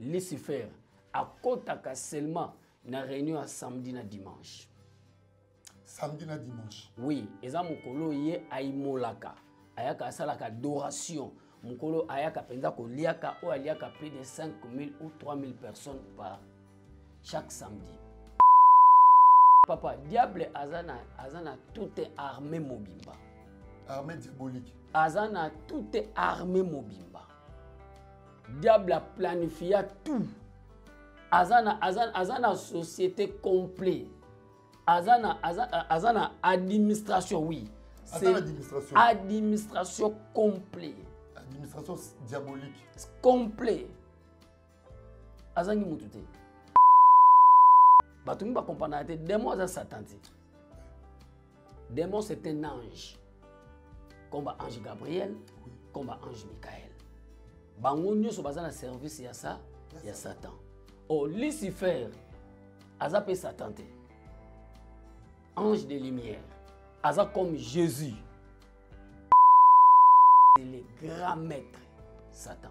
lucifer akotaka seulement na réunion ya samedi na dimanche samedi na dimanche oui eza mokolo ye ayimolaka ayaka asalaka adoration mokolo ayaka mpenza koliaka oyo aliaka plus de 5000 ou 3000 personnes par chaque samedi papa diable aza na, aza na toute armée mobimba armée diabolique aza na toute armée mobimba diable a planifia tout aza na aza aza na société complet aza na aza aza na administration oui c'est administration administration complet administration diabolique complet azangi mutu te bato mingi bakomprendaka te demon aza satan te demon c'est un ange comme baange gabriel comme baange mikael bango nyonso baza na service ya sa ya satan o oh, lucifer aza mpe satan te ange de lumière aza comme jésus le grand maître satan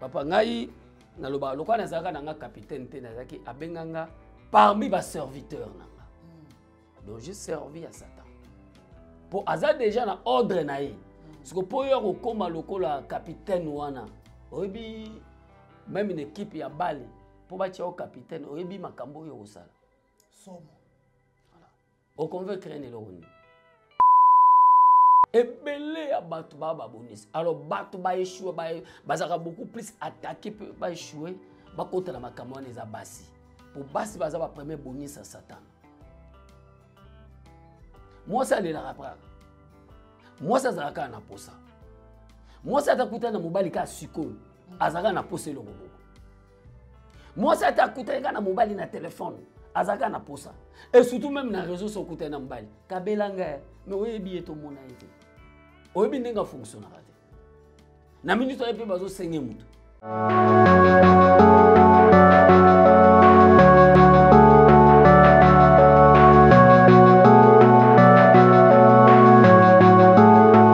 papa ngai naloba lokola nazalaka na nga capitaine te nazalaki abenga nga parmi baserviteur na nga hmm. donc je servi ya satan mpo aza déjà na ordre na ye hmm. siko mpo yo akokóma lokola capitaine wana oyebi meme na ekipe ya bale mpo batya yo capitaine oyebi makambo oyo okosala somo o convaincre ne eloko nini ebele ya bato baa babonisi alors bato baeshue bazalaka beaucoup plus attaqué mpe baeshue bakota na makambo wana eza basi mpo basi baza bapremier bonisi ya satana mwasi alelaka praka mwasi azalaka kaka na mposa mwasi atakutana na mobali kaka sikoyo azalaka na mposa eloko moko mwasi ata akutani kaka na mobali na telefone aza kaka na posa e surtout meme na réseau so okutani na mobali kabela ngai me oyebi ye tomona ye te oyebi ndenge afonctionnaka te na minute oye mpe bazosenge moto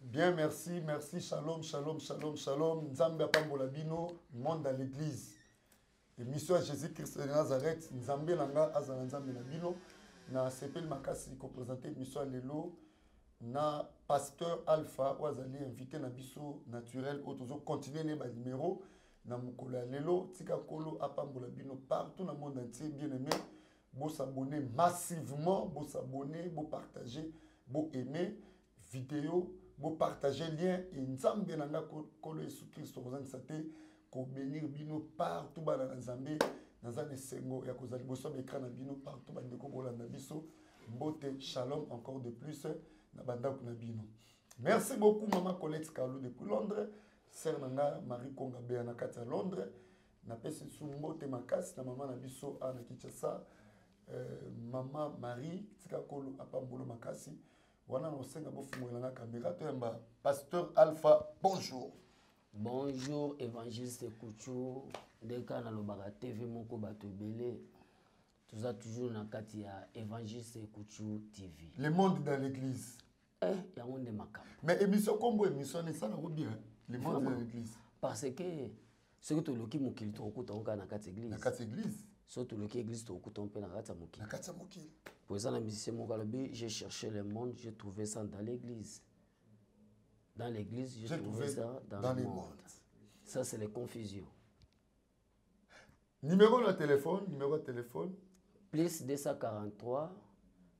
Bien, merci, merci. Shalom, shalom, shalom, shalom. Nzambe apambola bino, monde à l'église. Émission à Jésus-Christ de Nazareth. Nzambe langa azala nzambe na bino. Na sepel makasi ko présenter émission à lelo na pasteur Alpha ou azali invité na biso naturel ou tozo continuer ne ba numéro na mukolo ya lelo tika kolo apambola bino partout na monde entier bien aimé. Bo s'abonner massivement, bo s'abonner, bo partager, bo aimer. video bo partager lien et nzambe na nga kolo yesu kristo kozangisa te kobenir bino partout bana na nzambe naza na esengo ya kozala liboso ya baekran na bino partout bandeko bolanda biso mbote shalom encore de plus na bandako na bino merci beaucoup mama colette carlo depuis londres sere na nga marie konga bea na kati ya londres napesi lisusu mbote makasi na mama na biso awa na kinshasa euh, mama marie tika kolo apambolo makasi wana nakosenga bofungolela nga kamera toyamba pasteur alpha bonjour bonjour évangéliste kuchu nde kaka nalobaka tv moko bato ebele toza toujours na kati ya évangéliste kuchu tv le monde dans l'église eh, yango nde makambo mais émission kombo émission wana esalako bien le monde dans l'église parce que soki toluki mokili tokokuta yango kaka na kati eglise na kati eglise soki toluki eglise tokokuta yango mpe na kati ya mokili na kati ya mokili mpo eza na musicien moko alobi j'ai cherché le monde j'ai trouvé ça dans l'église dans l'église j'ai trouvé ça dans, dans le monde. monde ça c'est les confusions numéro na téléphone numéro ya téléphone plus 243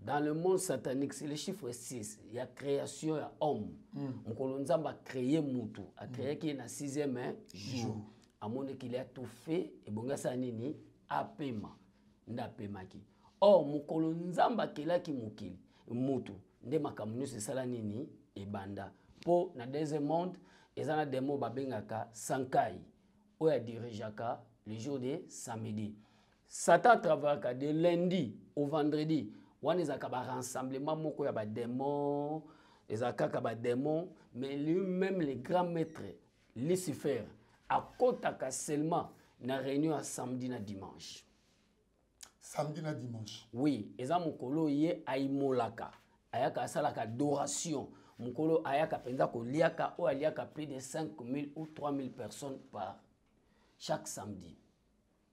dans le monde satanique c'est le chiffre 6 ya création ya homme mm. mokolo nzambe acreye mutu acreyaki ye na 6e eh, jour mm. amonaki le atufe ebongi asala nini apema nde apemaki or mokolo nzambe akelaki mokili mutu nde makambo nyonso esala nini ebanda mpo na deuxième monde eza na demo babengaka sankai oyo adirigeaka le jour de samedi Satan a travaillaka de lundi au vendredi wana ezalaka ba rassemblement moko ya bademon ezalaka kaka bademon mais lui même le grand maître lucifer akotaka seulement na réunion ya samedi na dimanche samedi na dimanche oui eza mokolo ye ayimolaka ayaka asalaka adoration mokolo ayaka mpenza koliaka oyo aliaka plus de 5000 ou 3000 personnes par chaque samedi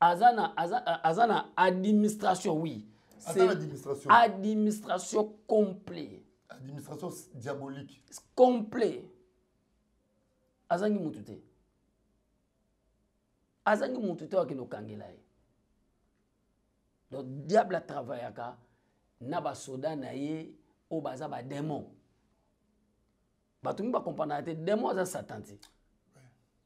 aza na aza, aza na administration oui c'est administration administration complet administration diabolique complet azangi mutu te azangi mutu te wakende okangela ye donc diable atravaillaka na basoda na ye oyo baza bademon bato mingi bakompanaka te demon aza satan te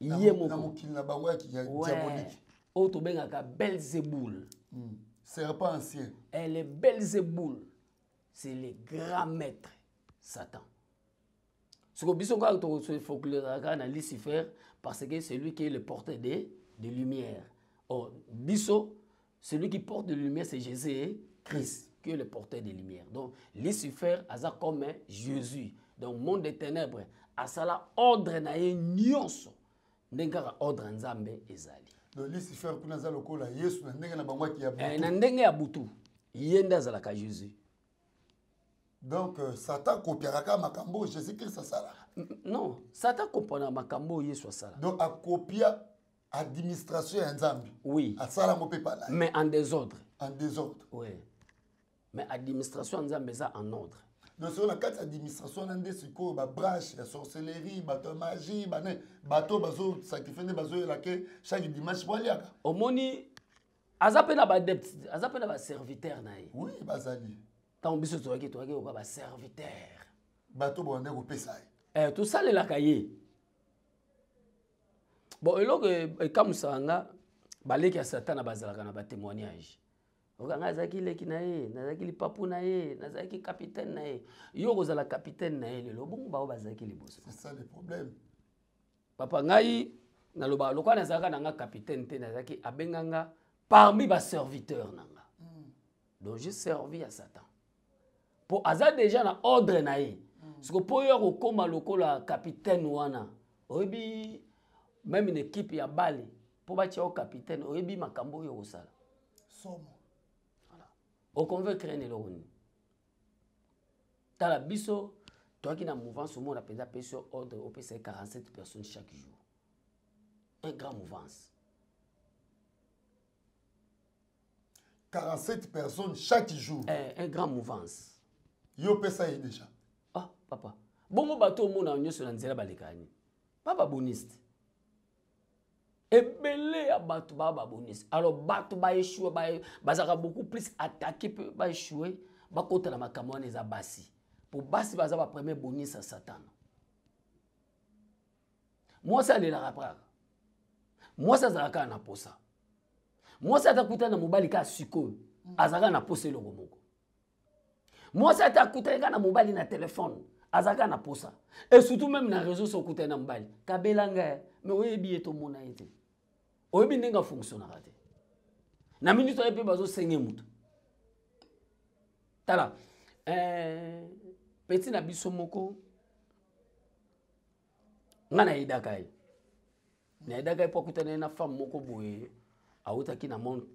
ye moko mokili na bango ya diabolique oyo tobengaka belzeboul hmm. serpent ancien eh, le belzeboul c'est le grand maître satan soko biso kaka tokosofokulaka kaka na lucifer parce que celui qui est le porteur de, de lumière or biso Celui qui porte de lumière, c'est Jésus et Christ, qui est le porteur de lumière. Donc, Lucifer, aza comme Jésus. Donc, monde des ténèbres, asala ordre na ye nyonso. Ndenge kaka ordre Nzambe ezali. Donc, Lucifer, kuna aza lokola Yesu na ndenge na bango ya butu. Eh, na ndenge ya butu. Ye nde azalaka Jésus. Donc, euh, Satan copiaka kaka makambo Jésus-Christ asala. Non, Satan comprendra makambo Yesu asala. Donc, akopia administration ya nzambe oui asala yango mpe pala mais en désordre en désordre oui mais administration ya nzambe eza en ordre donc sikoyo na kati ya administration wana nde sikoyo babranche ya sorcellerie bato ya magie bane bato bazosacrifie nde bazoyela ke chaque dimanche po aliaka omoni aza mpe na badept aza mpe na baserviteur na ye oui bazali ntango biso tozalaki tozalaki koka baserviteur bato bawanda kopesa ye eh, tosalelaka ye bon eloko e, ekamusaka nga baleki ya satana bazalaka na batémoignage oka ngai azalaki leki na ye nazalaki lipapu na ye nazalaki capitaine na ye yo okozala capitaine na ye lelo bongo baoyo bazalaki liboso papa ngai naloba lokola nazalaka na nga capitaine te nazalaki abenga nga parmi baserviteur na nga hmm. donc je servi ya satan po aza deja na ordre na ye mm. siko po yo akokoma lokola capitaine wana oyebi meme na ekipe ya bale po batya yo capitaine oyebi makambo oyo okosala somo oconvaincre ene eloko nini tala biso toyaki na mouvance omona mpenza apesi yo ordre opesa ye 47 personnes chaque jour un grand mouvance 47 personnes chaque jour eh, un grand mouvance yo opesa ye déjà ah papa bongo bato omonaka nyonso na nzela balekani papa boniste ebele ya bato baa baboniste alors bato baeshue bazalaka beaucoup plus attaqué mpe baeshue bakota na makambo wana eza basi mpo basi baza bapremier boniste ya satana mwasi alelaka kaka mwasi azalaka kaka na posa mwasi ata kutani na mobali kaka sikoyo azalaka na posa eloko moko mwasi ata akutani kaka na mobali na telefone azalaka na posa e surtout meme na réseau so okutani na mobali kabela ngai me oyebi ye tomona ye te oyebi ndenge afonctionnaka te na minute oye mpe bazosenge moto tala eh, peti na biso moko nga nayedaka ye nayedaka ye mpo akutana ye na femme moko boye awutaki na monde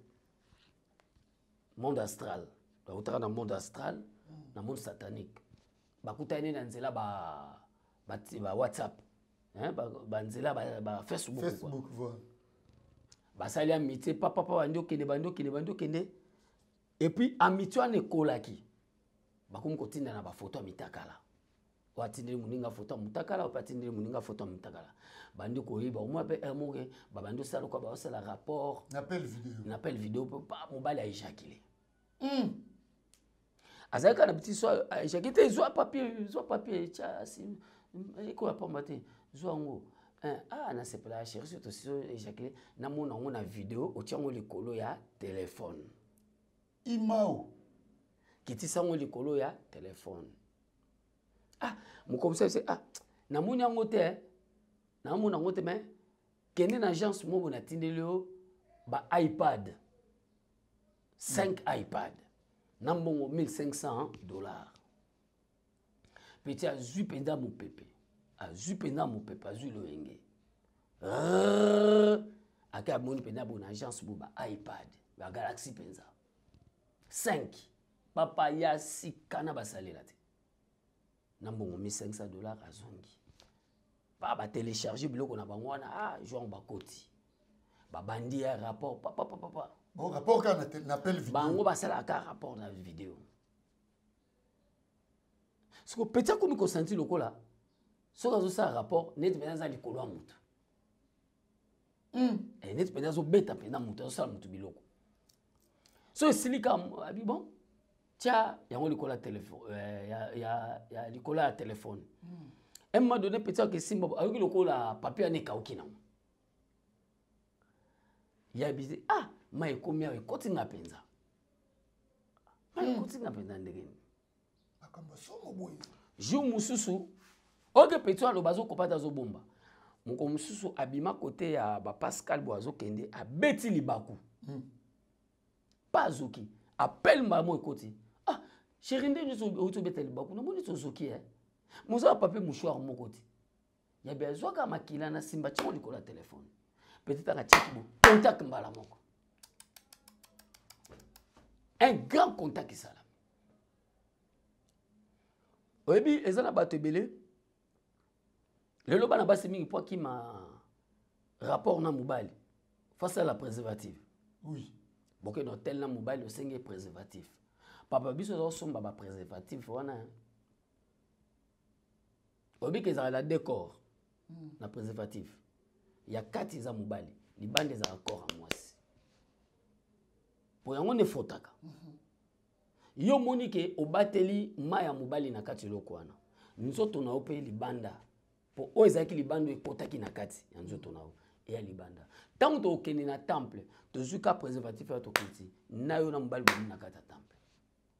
monde astral awutaka na monde astral na monde satanique bakutani na nzela ba, ba, ba whatsapp banzela ba, ba, ba facebook, Facebook voilà. basali amitie papapa bandi okende bandi okende bandi okende epuis amitie wana ekolaki bakomi kotindana bafoto ya mitakala oyo atindeli moninga foto ya motakala oyo mpe atindeli moninga foto ya motakala bandi koyeba omoi mpe heure moke babandi osala lokola baosala rapport na appel video mpe pa mobali aejacule hmm. azali kaka na petit so aejacule te zwa papier zwa papier tya ekoya pamba te zwa yango eh, ah nasepela chéri soki tosi ejakile namona yango na video otya yango likolo ya telefone imao kitisa yango likolo ya telefone ah mokomisa se ah namoni yango te eh. namona yango te me kende na agence moko natindeli yo ba ipad 5 mm. ipad na mbongo 1500 dollars peti azwi mpenza mopepe azwi mpenza mopepe azwi loyenge ake amoni mpenza bona agence bo ba ipad ba galaxie mpenza 5 Papa ya sika na basalela te. Na mbongo 1500 dollars azongi. Ba ba télécharger biloko na bango wana ah João Bakoti. Ba bandi ya rapport papa papa papa. Bon rapport ka na appel vidéo. Bango basala ka rapport na vidéo. Siko petit akomi ko sentir lokola soki azosala rapport neti mpenza aza likolo ya motu hmm. eh, neti mpenza azobeta mpenza motu azosala motu biloko so esili ka abi ah, bon tya yango likolo ya telefone eh, ya, ya, ya likolo ya telefone mm. un moment donné petit oyo esimba ayoki lokola papier wana ekauki nango ya bize ah mai ekomi awa ekoti nga mpenza mai hmm. ekoti nga mpenza ndenge nini jour mosusu oke petit oyo aloba azokopa te azobomba mokolo mosusu abima kote ya bapascal boye azokende abeti libaku hmm. pa azoki apele mbala moko ekoti ah sheri nde outi obeta libaku namoni tozoki e eh. mozala papier mouchoir moko te ya bi azwaka makila na simba tiango likolo ya telefone peut-être akatiaki bo contact mbala moko un grand contact esalami oyebi eza na bato ebele lelo bana basi mingi mpo akima rapport na mobali face à la préservative oui boke na hotel na mobali osengi préservatif papa biso ozakosomba bapréservatif wana oyebi ke ezalaka na deux corps mm. na préservatif ya kati eza mobali libanda ezalaka corps ya mwasi mpo yango nde efotaka mm -hmm. yo omoni ke obateli mai ya mobali na kati eloko wana nzoto na yo mpe libanda mpo oyo ezalaki libanda ekotaki na kati ya nzoto na yo eya libanda ntango tokokende na temple tozwi ka préservatif ya tokiti na yo na mobali bomoni na kati ya temple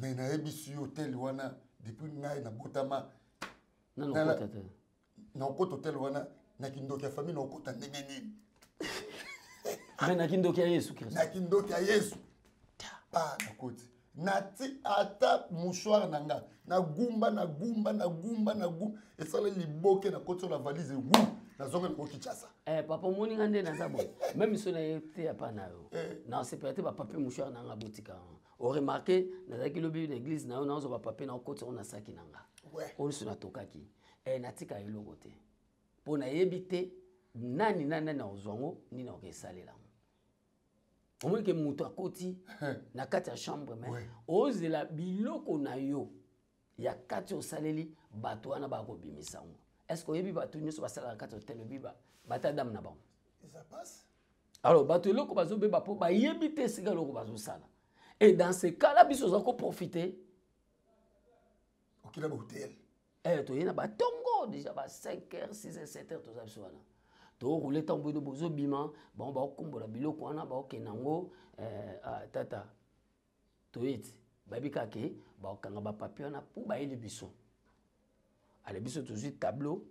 mais nayebisi yo hotel wana depuis ngai nabotama naokota hotel wana na kindoki ya famille naokota ndenge nini mais na kindoki ya yesu kristo na kindoki ya yesu pa nakoti nati ata mouchoir na nga nagumba nagumba nagumba nagumba esala liboke nakoti ola valise wu nazonga nango kinshasa eh, papa omoni nga nde naza boye meme so na ye te ya pa na yo eh. nasepela te bapapie mouchoir na nga botika o remarquer nazalaki lobi na église na yo nazwa ba papier na okotisa ngo na saki na nga ouais. oyo nyonso natokaki e eh, natika eloko te mpo nayebi te nani na nani akozwa ngo nini akoki esalela ngo omoni ke moto akoti na kati ya chambre me ozela biloko na yo ya kati osaleli bato wana bakobimisa yango est ce que oyebi bato nyonso basalaka kati hotel obiba bata dame na bango alors bato eloko bazobeba mpo bayebi te esika eloko bazosala e dans ce cas la biso oza koprofite okila bahotel eh, toye na batongo déjà ba 5 heures 6 heures 7 heures toza biso wana tokokola ntango boyino bozobima bango bakokombola biloko wana bakokenda yango eh, ah, tata toyeti bayebi kaka ke bakokanga bapapie wana mpo bayeli biso ale biso tozwi tableau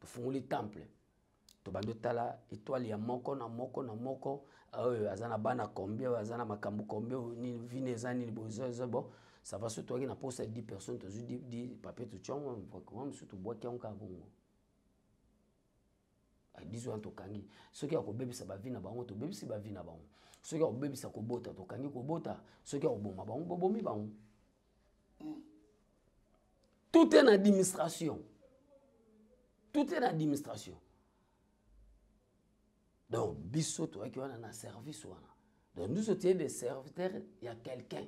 tofungoli temple tobandi otala etwale ya moko na moko na moko ah, oyo aza na bana combien oyo aza na makambo combien oyo nini vine eza nini bozozo bon ça va surtout aki na posa 10 personnes tozwi 10 papier totiango mwa mosusu tobwaki yango kaka bongo Ah, biso wana tokangi soki ya kobebisa bavi na bango tobebisi bavi na bango soki ya kobebisa kobota tokangi kobota soki ya koboma bango bobomi bango tout est na administration tout est na administration donc biso toyaki wana na service wana donc nous otie des serviteurs ya quelqu'un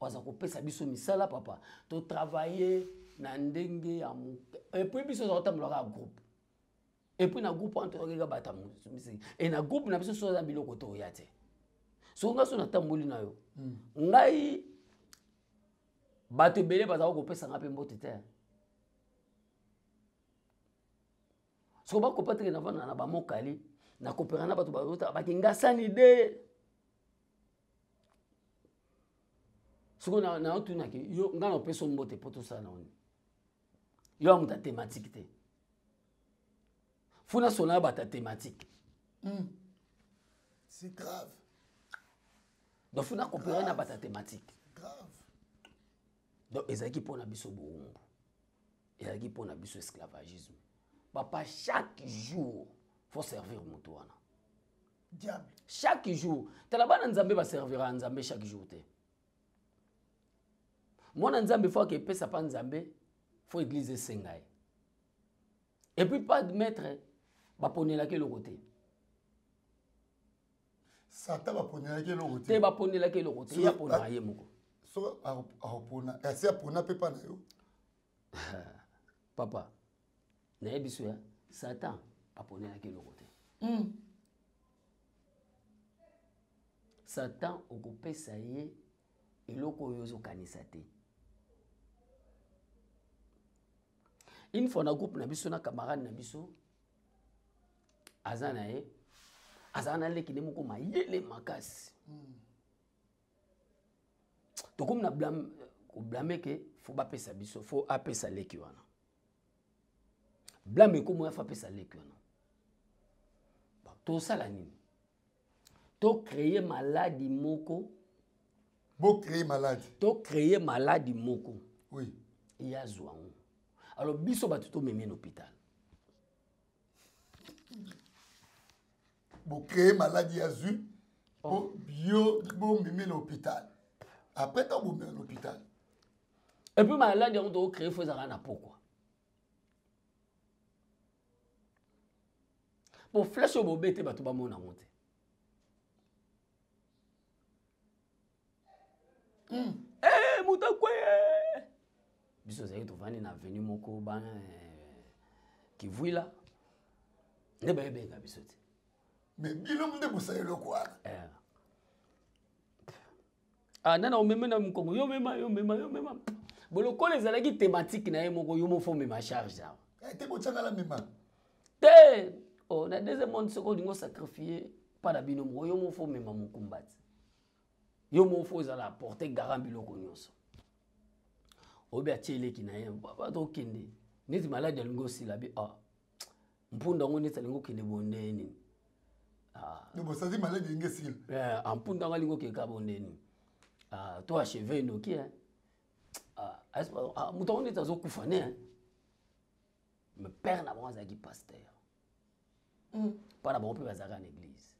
waza kopesa biso misala papa totravaille na ndenge ya moke epuis biso oza kotambulaka ya groupe epuis na groupe wana tozokeka bata misiki e na groupe na biso so oza biloko te oya te soki ngai so natamboli na yo hmm. ngai bato ebele bazalaka kopesa ngai mpe mbote te soki bakopateke na vanda na bamokali nakopeka na bato bakenge asani de soko naotunaki yo ngai na opesa mbote mpo tosala na oni yo ya moto ya thématique te fo nasona ya bato ya thématique hmm. c'est grave donc fo nakopera na bato ya thématique donc ezalaki mpo na biso bowumbu ezalaki mpo na biso esclavagisme papa chaque jour faut servir moto wana diable chaque jour tala bana nzambe baservira nzambe chaque jour te mwana nzambe fo ake epesa mpa nzambe fo eglize esenga ye epuis pas maître baponelaki eloko te satan baponelaki eloko te baponelaki eloko te yapona ye moko soki akopona kasi apona mpe mpa na yo papa nayebi biso ya satan aponelaki eloko te mm. satan okopesa ye eloko oyo ozokanisa te une fois na groupe na biso na camarade na biso aza na ye azala na leki nde moko mayele makasi mm. tokomi na koblame ke fo bapesa biso fo apesa leki wana blame ekomo ya fapesa leki wana tosala nini tocreye maladi moko bocreye maladi tocreye maladi moko oui. ye azwa yango alors biso bato tomemi na hôpital bocreye maladi ya zwi oh. bomemi na hôpital après ntango bomemi na hôpital et puis maladi yango toko créer fo ezalaka na pokwa po flèche oyo bobete bato bamona yango te mm. hey, eh, moto akweye biso ozalaki tovandi na avenue moko bana eh, kivuila nde bayebenga biso te me bino nde bosala eloko wana eh. ah nana omeme na mokongo yo mema yo mema yo mema bolokola ezalaki thématique na ye moko yo mofo mema charge awa eh, te botyakala mema te oh, na deuxième monde soki olingi osacrifie mpa na bino moko yo mofo mema mokumbati yo mofo ozala aporte garant biloko nyonso obi atie eleki na ye bato okende neti maladi alingi osila bi ah mpunda yango neti alingi okende bondee nini ah. bosazi maladi enge esili eh, ah, mpunda yango alingi okeka bondee nini ah, to acheve enoki eh. moto yango neti azokufa ne me père na bango azalaki pasteur hmm. mpa na bango mpe bazalaka na église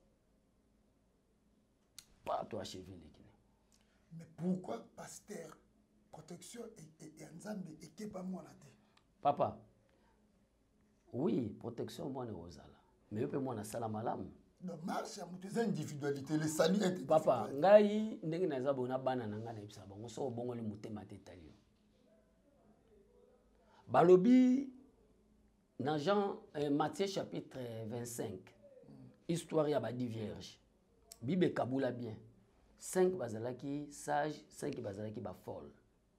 mpa to acheve eleki ne mais pourquoi pasteur protection ya nzambe ekeba mwana te papa Oui, protection mwana ekozala. Mais yo pe mwana sala malamu. Donc marche ya moto eza individualité, le salut est individuel. Papa, ngai ndenge naza boye na bana na ngai na yebisa bango soki obongoli motema te etali yo. Balobi na Jean eh, Matthieu chapitre 25 histoire ya ba dix vierges. Bible kabula bien. 5 bazalaki sage, 5 bazalaki ba folle.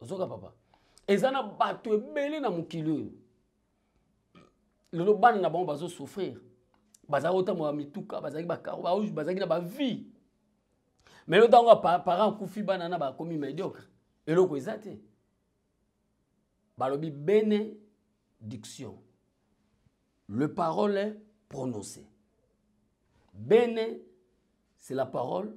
ozoka papa eza na bato ebele na mokili oyo lelo bana na bango bazosouffrir bazalaki kotambola mituka bazalaki bakaro bazalaki na bavie mais lelo ntango parent akufi bana na bakomi médiocre eloko eza te balobi bénédiction le parole est prononcée bene c'est la parole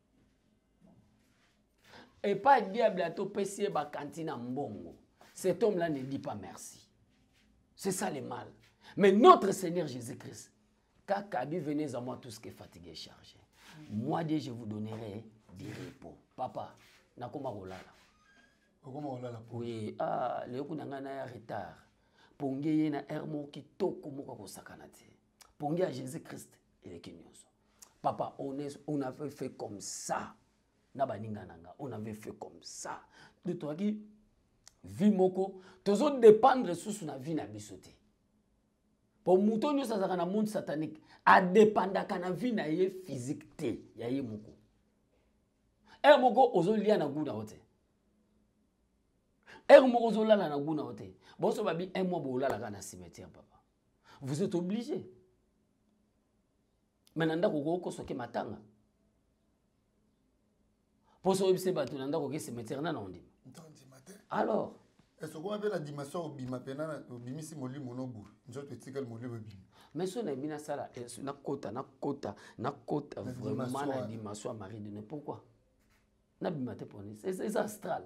epai diable atopesi ye bakanti na mbongo cet homme là ne dit pas merci c'est ça le mal mais notre seigneur jésus christ kaka abi venez à moi tout ce qui est fatigué chargé moi dieu je vous donnerai du repos papa nakoma kolala okoma kolala oui ah leyoku na ngai naya retard mpo nge ye na aire moko kitoko moko akosakana te pongi ya jésus christ eleki nyonso papa on, est, on avait fait comme ça na baninga na nga on avait fait comme ça nde tozalaki vie moko tozodépendre susu na vie na biso te mpo moto oyo nyonso azalaka na monde satanique adepandaka na vie na ye physique te ya ye moko ere moko ozolia na guna yo te ere moko ozolala na guna yo te boso babi un mois bolalaka na cimetière papa vous êtes obligé me na ndako kokosoke matanga mposo oyebise bato na ndako ke cimetière nana ondima alors esokoma mpe na dimension obima mpe obimisi molimo nobu nzoto etikali molimo ebimi mais so nayebi nasala eh, nakota nakota nakota vraiment na dimension ya marie dene pourquoi nabima te poni eza astral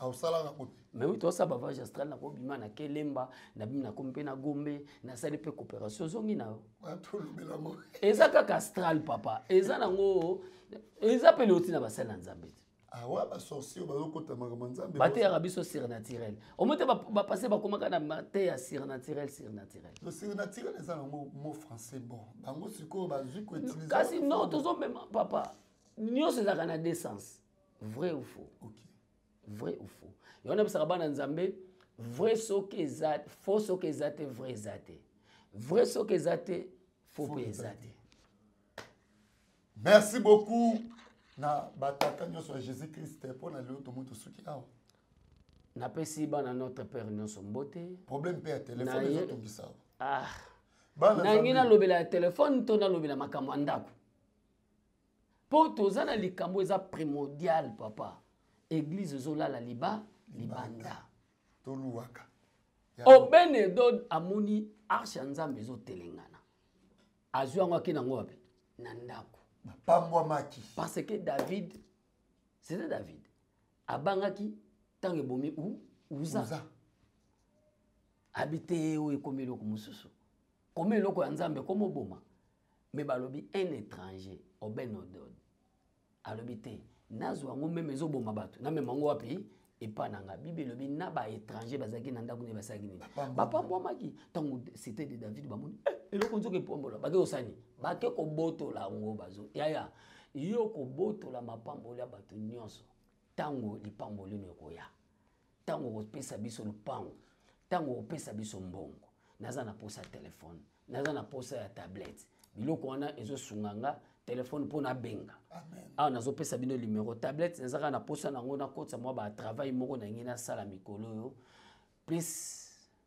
aosalaka ah, kopi mais oui tosala bavage astral nakobima na kelemba nabimi nakomi mpe na gombe nasali mpe coopération ozongi na yo eza kaka astral papa eza nango eza mpe leoti na basali na nzambe te awa ah, basorcier oyo bazokota makambo nzambe bateyaka biso surnaturel omo te bapase bakomaka na mateya surnaturel surnaturel surnaturel eza nango mot français bon bango sikoyo bazwi koutilisekasi non tozomema papa nyonso ezalaka na deux sens vrai ou faux okay. vrai ou faux yango nayebisaka bana nzambe vrai soki eza faux soki eza te vrai eza te vrai soki eza te faux mpe eza te merci beaucoup na batata nyonso ya jésus christ mpo na lelo tomoto suki awa napesi bana notre père nyonso mbote problème mpe ya telefone ezotungisa ah nangi nalobela ya telefone to nalobela makambo ya ndako mpo toza na likambo eza primordial papa eglize ezolala liba libanda toluwaka obene edod amoni arshe ya nzambe ezotelengana azwi yango ake nango wapi na ndako bapambwamaki parce que david c'était david abangaki ntango ebomi u uza, uza. abi te oyo ekomi eloko mosusu koma eloko ya nzambe komoboma mais balobi un étranger Oben Odod alobi te nazwa yango meme ezoboma bato namema yango wapi epa na nga bible elobi na baétranger bazalaki na ndako nini basalaki nini bapambwamaki ntango cité de david bamoni eh, eloko nzoka epombola bake kosani bake kobotola yango bazo yaya yo kobotola mapamboli ya bato nyonso ntango lipamboli no ekoya ntango okopesa biso lopango ntango okopesa biso mbongo naza na posa ya telefone naza na posa ya tablete biloko wana ezosunga nga telefone mpo nabenga awa nazopesa bino limero tablete nazaka na posa na yango nakotisa mwa batravail moko na ngai nasala mikolo oyo plus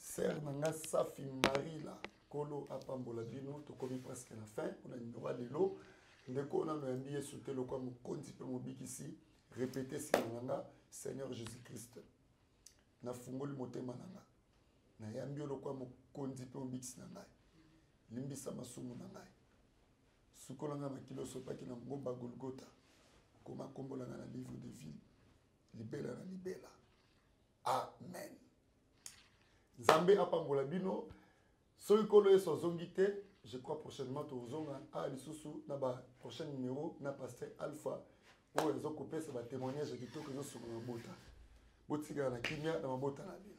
sere na nga safi marila nkolo apambola bino tokomi presque na fin mpona nimero ya lelo ndeko nano oyambi yesu te lokola mokonzi mpe mobikisi repete nsima na nga seigneur jésus christ nafungoli motema na nga nayambi yo lokola mokonzi mpe mobikisi na ngai limbisa masumu na ngai sukola ngai makili osopaki na ngomba golgota koma nkombola ngai na livre de vie libela na libela amen nzambe apambola bino soki nkolo yesu azongi te je crois prochainement tozonga a lisusu na ba prochain numéro na pasteur alpha oyo aza kopesa batémoignage ya kitoko ezosuka na mabota botikala na kimia na mabota na bino